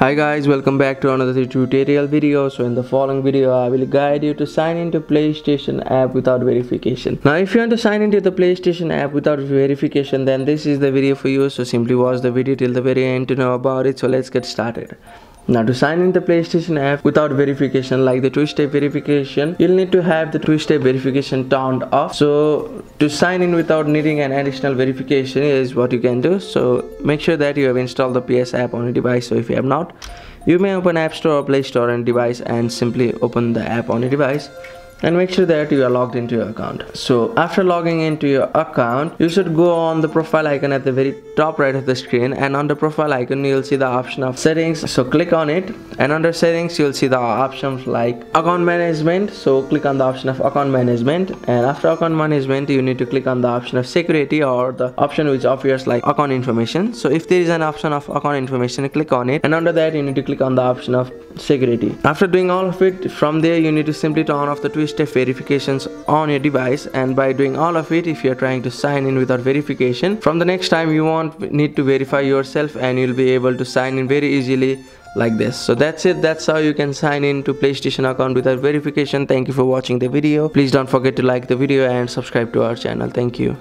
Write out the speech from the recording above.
Hi guys, welcome back to another tutorial video. So in the following video, I will guide you to sign into PlayStation app without verification. Now if you want to sign into the PlayStation app without verification, then this is the video for you. So simply watch the video till the very end to know about it. So let's get started. Now to sign in the PlayStation app without verification like the two-step verification, you'll need to have the two-step verification turned off. So to sign in without needing an additional verification is what you can do. So make sure that you have installed the PS app on your device. So if you have not, you may open App Store or Play Store on device and simply open the app on your device and make sure that you are logged into your account. So after logging into your account you should go on the profile icon at the very top right of the screen. And on the profile icon you'll see the option of settings. So click on it. And under settings you'll see the options like account management. So click on the option of account management. And after account management you need to click on the option of security or the option which appears like account information. So if there is an option of account information click on it. And under that you need to click on the option of security. After doing all of it from there you need to simply turn off the twist step verifications on your device and by doing all of it if you're trying to sign in without verification from the next time you won't need to verify yourself and you'll be able to sign in very easily like this. So that's it. That's how you can sign in to playstation account without verification. Thank you for watching the video. Please don't forget to like the video and subscribe to our channel. Thank you